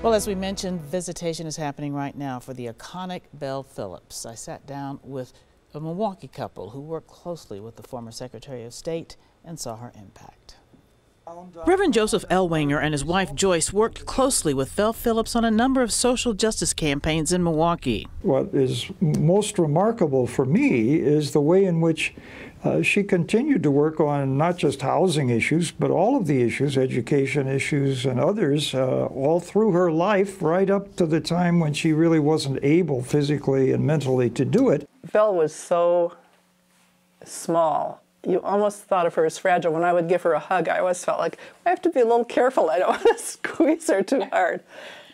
Well, as we mentioned, visitation is happening right now for the iconic Vel Phillips. I sat down with a Milwaukee couple who worked closely with the former Secretary of State and saw her impact. Reverend Joseph Ellwanger and his wife Joyce worked closely with Vel Phillips on a number of social justice campaigns in Milwaukee. What is most remarkable for me is the way in which uh, she continued to work on not just housing issues, but all of the issues, education issues and others, uh, all through her life, right up to the time when she really wasn't able physically and mentally to do it. Vel was so small you almost thought of her as fragile. When I would give her a hug, I always felt like I have to be a little careful. I don't want to squeeze her too hard.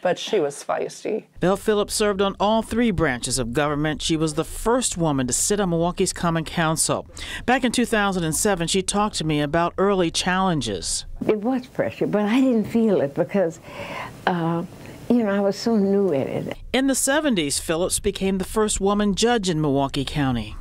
But she was feisty. Vel Phillips served on all three branches of government. She was the first woman to sit on Milwaukee's Common Council. Back in 2007, she talked to me about early challenges. It was pressure, but I didn't feel it because. Uh, you know, I was so new at it. In the 70s, Phillips became the first woman judge in Milwaukee County.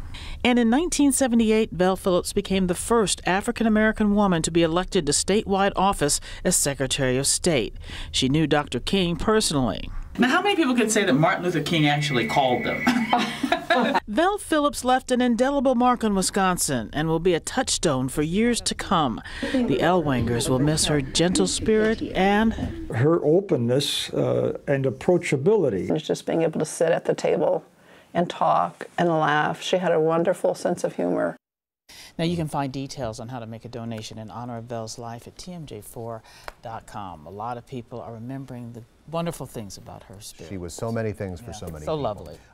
And in 1978, Vel Phillips became the first African American woman to be elected to statewide office as Secretary of State. She knew Dr. King personally. Now, how many people could say that Martin Luther King actually called them? Vel Phillips left an indelible mark on Wisconsin and will be a touchstone for years to come. The Ellwangers will miss her gentle spirit and her openness uh, and approachability. It's just being able to sit at the table and talk and laugh. She had a wonderful sense of humor. Now you can find details on how to make a donation in honor of Vel's life at tmj4.com. A lot of people are remembering the wonderful things about her spirit. She was so many things for so many So people. lovely.